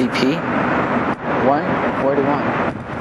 CP 141.